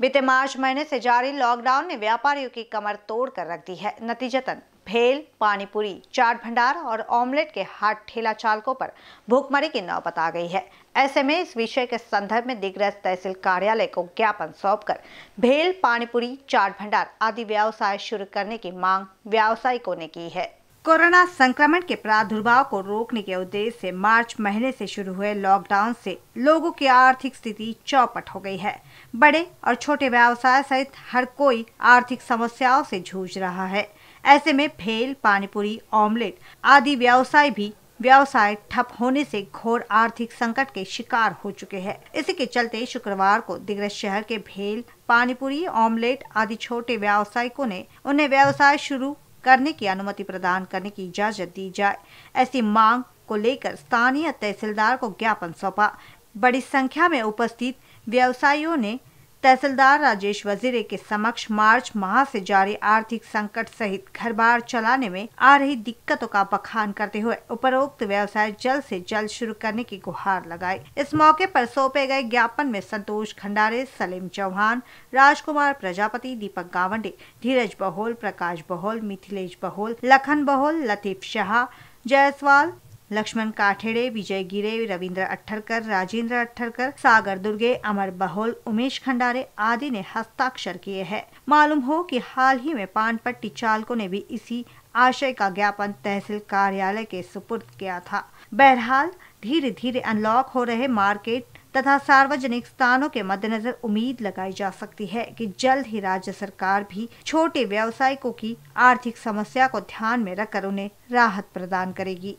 बीते मार्च महीने से जारी लॉकडाउन ने व्यापारियों की कमर तोड़ कर रख दी है। नतीजतन, भेल, पानीपुरी, चाट भंडार और ऑमलेट के हाट ठेला चालकों पर भूखमरी की नौबत आ गई है। ऐसे में इस विषय के संदर्भ में दिग्रज तहसील कार्यालय को ज्ञापन सौंपकर भेल, पानीपुरी, चाट भंडार आदि व्यवसाय शुरू करने की मांग व्यावसायिकों ने की है। कोरोना संक्रमण के प्रादुर्भाव को रोकने के उद्देश्य से मार्च महीने से शुरू हुए लॉकडाउन से लोगों की आर्थिक स्थिति चौपट हो गई है। बड़े और छोटे व्यवसाय सहित हर कोई आर्थिक समस्याओं से जूझ रहा है। ऐसे में भेल, पानीपुरी, ऑमलेट आदि व्यवसाय भी व्यवसाय ठप होने से घोर आर्थिक संकट के शिकार हो चुके हैं। इसी के चलते शुक्रवार को दिग्रज शहर के भेल, पानीपुरी, ऑमलेट आदि छोटे व्यवसायिकों ने उन्हें व्यवसाय शुरू करने की अनुमति प्रदान करने की इजाज़त दी जाए। ऐसी मांग को लेकर स्थानीय तहसीलदार को ज्ञापन सौंपा। बड़ी संख्या में उपस्थित व्यवसायियों ने तहसीलदार राजेश वजीरे के समक्ष मार्च माह से जारी आर्थिक संकट सहित घर बार चलाने में आ रही दिक्कतों का बखान करते हुए उपरोक्त व्यवसाय जल्द से जल्द शुरू करने की गुहार लगाई। इस मौके पर सौंपे गए ज्ञापन में संतोष खंडारे, सलीम चौहान, राजकुमार प्रजापति, दीपक गावंडे, धीरज बहोल, प्रकाश बहोल, मिथिलेश बहोल, लखन बहोल, लतीफ शाह, जायसवाल लक्ष्मण काठेड़े, विजय गिरे, रविंद्र अट्ठरकर राजेंद्र अट्ठरकर सागर दुर्गे, अमर बहोल, उमेश खंडारे आदि ने हस्ताक्षर किए हैं। मालूम हो कि हाल ही में पान पट्टी चालकों ने भी इसी आशय का ज्ञापन तहसील कार्यालय के सुपुर्द किया था। बहरहाल धीरे धीरे अनलॉक हो रहे मार्केट तथा सार्वजनिक स्थानों के मद्देनजर उम्मीद लगाई जा सकती है कि जल्द ही राज्य सरकार भी छोटे व्यवसायिकों की आर्थिक समस्या को ध्यान में रखकर उन्हें राहत प्रदान करेगी।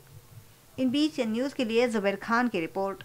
इन बीच न्यूज़ के लिए जुबैर खान की रिपोर्ट।